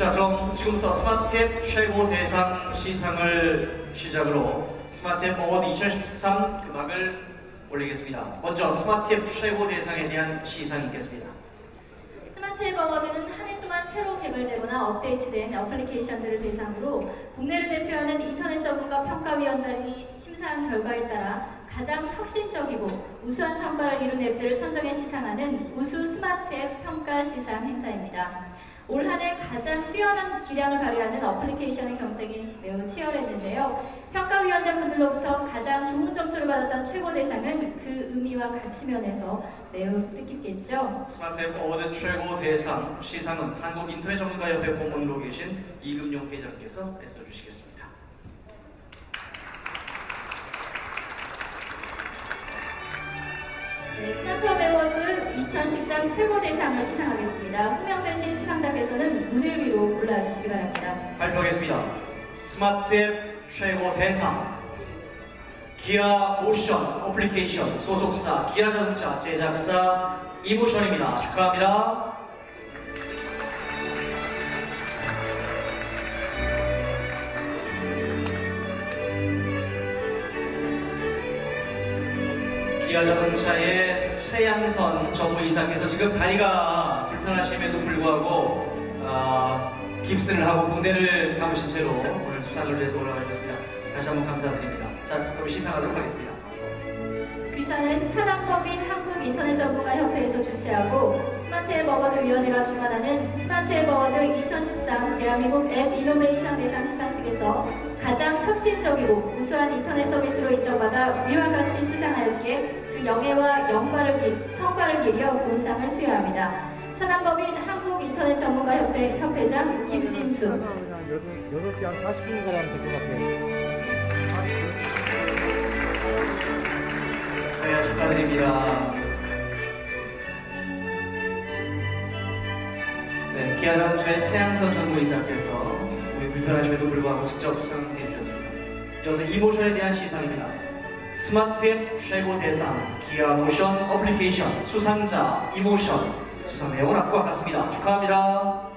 자, 그럼 지금부터 스마트앱 최고 대상 시상을 시작으로 스마트앱 어워드 2013 막을 올리겠습니다. 먼저 스마트앱 최고 대상에 대한 시상이 있겠습니다. 스마트앱 어워드는 한 해 동안 새로 개발되거나 업데이트된 어플리케이션들을 대상으로 국내를 대표하는 인터넷 전문가 평가위원단이 심사한 결과에 따라 가장 혁신적이고 우수한 성과를 이룬 앱들을 선정해 시상하는 우수 스마트앱 평가 시상 행사입니다. 올 한 해 가장 뛰어난 기량을 발휘하는 어플리케이션의 경쟁이 매우 치열했는데요. 평가위원단 분들로부터 가장 좋은 점수를 받았던 최고 대상은 그 의미와 가치 면에서 매우 뜻깊겠죠. 스마트 앱 어워드 최고 대상 시상은 한국인터넷 전문가협회 고문으로 계신 이금용 회장께서 애써주시겠습니다. 2013 최고 대상을 시상하겠습니다. 호명되신 수상자께서는 무대 위로 올라와 주시기 바랍니다. 발표하겠습니다. 스마트 앱 최고 대상 기아 모션 어플리케이션 소속사 기아 자동차 제작사 이모션입니다. 축하합니다. 기아 자동차의 최양선 전무이사께서 지금 다리가 불편하심에도 불구하고 아, 깁스를 하고 붕대를 감으신 채로 오늘 수상을 위해서 올라가셨습니다. 다시 한번 감사드립니다. 자, 그럼 시상하도록 하겠습니다. 귀사는 사단법인 한국인터넷전문가협회에서 주최하고 스마트 앱 어워드 위원회가 주관하는 스마트 앱 어워드 2013 대한민국 앱 이노베이션 대상 시상식에서 가장 혁신적이고 우수한 인터넷 서비스로 인정받아 위와 같이 수상하였기에 그 영예와 영광을 기, 성과를 기려 본상을 수여합니다. 사단법인 한국인터넷전문가협회 협회장 김진수 그냥 6시 한 40분 가라면 될것 같아요. 네, 축하드립니다. 네, 기아자동차의 최양선 전무이사께서 다리 불편하심에도 불구하고 직접 수상해 주셨습니다. 이어서 이모션에 대한 시상입니다. 스마트앱 최고 대상 기아 모션 어플리케이션 수상자 이모션 수상 내용은 앞과 같습니다. 축하합니다.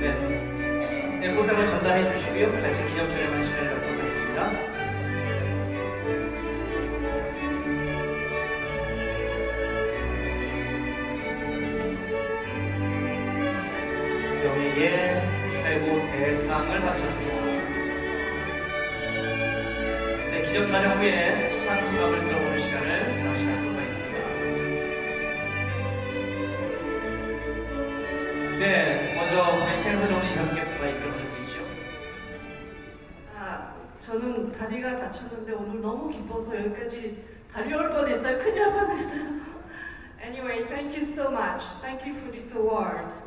네. 네, 포장을 전달해 주시고요. 같이 기념 촬영하는 시간 영예의 최고 대상을 받으셨습니다. 네, 기념 촬영 후에 수상 소감을 들어보는 시간을 잠시 갖도록 하겠습니다. 네, 먼저 우리 최현서 정리장님께 마이크를 먼저 드리죠. 아, 저는 다리가 다쳤는데 오늘 너무 기뻐서 여기까지 달려올 뻔했어요. 큰일 날 뻔했어요. Anyway, thank you so much. Thank you for this award.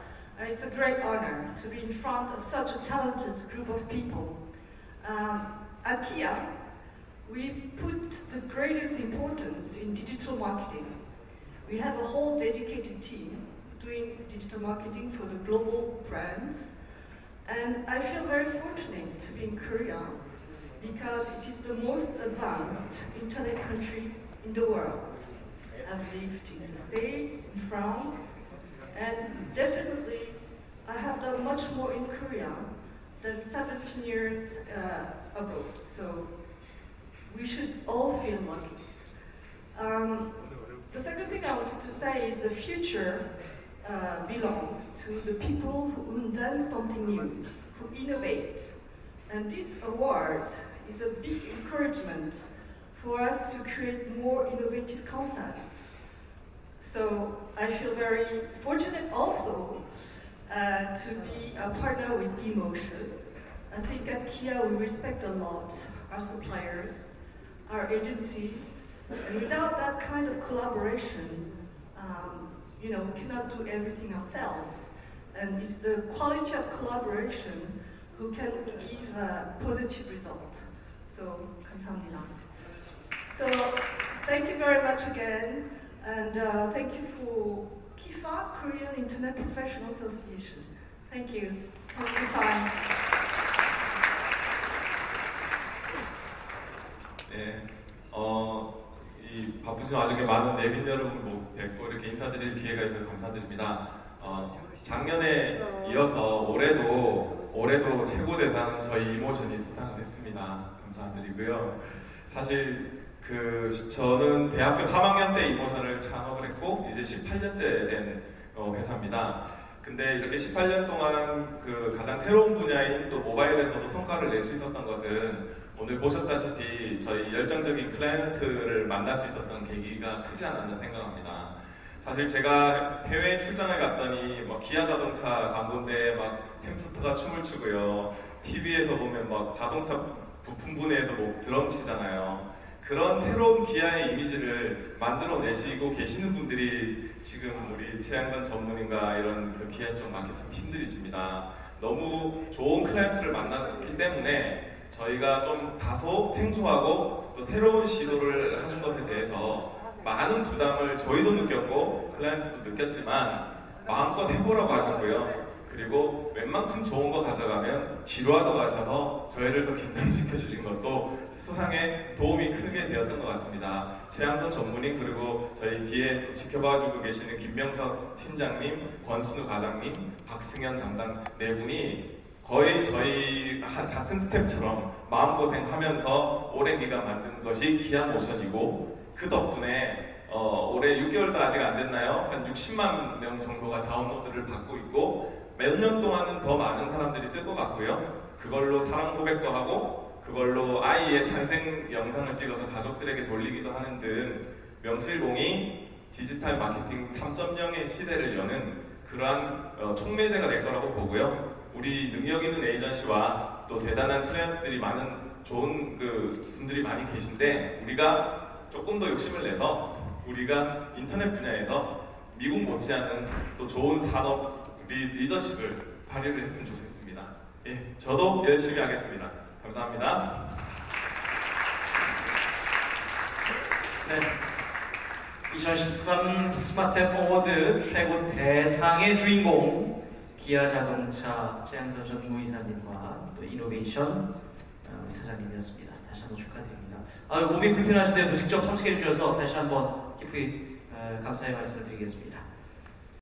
It's a great honor to be in front of such a talented group of people. Um, at Kia, we put the greatest importance in digital marketing. We have a whole dedicated team doing digital marketing for the global brands. And I feel very fortunate to be in Korea because it is the most advanced internet country in the world. I've lived in the States, in France, and definitely I have done much more in Korea than 17 years uh, abroad. So we should all feel lucky. Um, the second thing I wanted to say is the future uh, belongs to the people who invent something new, who innovate. And this award is a big encouragement for us to create more innovative content. So I feel very fortunate also uh, to be a partner with eMotion. I think at Kia we respect a lot our suppliers, our agencies, and without that kind of collaboration, um, you know, we cannot do everything ourselves. And it's the quality of collaboration who can give a positive result. So, 감사합니다. So, thank you very much again, and uh, thank you for PIFA, Korean Internet Professional Association. Thank you for your time. 네, 어, 이 바쁘신 와중에 많은 내빈 여러분 뭐 뵙고 이렇게 인사드릴 기회가 있어서 감사드립니다. 어, 작년에 이어서 올해도 올해도 최고 대상 저희 이모션이 수상을 했습니다. 감사드리고요. 사실 그 저는 대학교 3학년 때 이모션을 창업을 했고 이제 18년째 된 어, 회사입니다. 근데 이렇게 18년 동안 그 가장 새로운 분야인 또 모바일에서도 성과를 낼 수 있었던 것은 오늘 보셨다시피 저희 열정적인 클라이언트를 만날 수 있었던 계기가 크지 않았나 생각합니다. 사실 제가 해외 출장을 갔더니 뭐 기아 자동차 광고인데 막 햄스터가 춤을 추고요. TV에서 보면 막 자동차 부품 분해에서 뭐 드럼 치잖아요. 그런 새로운 기아의 이미지를 만들어내시고 계시는 분들이 지금 우리 최양선 전문인가 이런 그 기아 쪽 마케팅 팀들이십니다. 너무 좋은 클라이언트를 만났기 때문에 저희가 좀 다소 생소하고 또 새로운 시도를 하는 것에 대해서 많은 부담을 저희도 느꼈고 클라이언트도 느꼈지만 마음껏 해보라고 하셨고요. 그리고 웬만큼 좋은 거 가져가면 지루하다고 하셔서 저희를 더 긴장시켜 주신 것도 수상에 도움이 크게 되었던 것 같습니다. 최양선 전문인 그리고 저희 뒤에 지켜봐주고 계시는 김명석 팀장님, 권순우 과장님, 박승현 담당 네 분이 거의 저희 한- 같은 스텝처럼 마음고생하면서 오랜 기간 만든 것이 기아 모션이고 그 덕분에 어, 올해 6개월도 아직 안 됐나요? 한 60만 명 정도가 다운로드를 받고 있고 몇 년 동안은 더 많은 사람들이 쓸 것 같고요. 그걸로 사랑 고백도 하고 그걸로 아이의 탄생 영상을 찍어서 가족들에게 돌리기도 하는 등 명실공히 디지털 마케팅 3.0의 시대를 여는 그러한 어, 촉매제가 될 거라고 보고요. 우리 능력 있는 에이전시와 또 대단한 클라이언트들이 많은 좋은 그 분들이 많이 계신데 우리가 조금 더 욕심을 내서 우리가 인터넷 분야에서 미국 못지않은 또 좋은 산업 리, 리더십을 발휘를 했으면 좋겠습니다. 예, 저도 열심히 하겠습니다. 감사합니다. 네. 2013 스마트앱 어워드 최고 대상의 주인공 기아 자동차 최양선 전무이사님과 또 이모션 어, 사장님이었습니다. 다시 한번 축하드립니다. 아, 몸이 불편하신데도 직접 참석해 주셔서 다시 한번 깊이 어, 감사의 말씀을 드리겠습니다.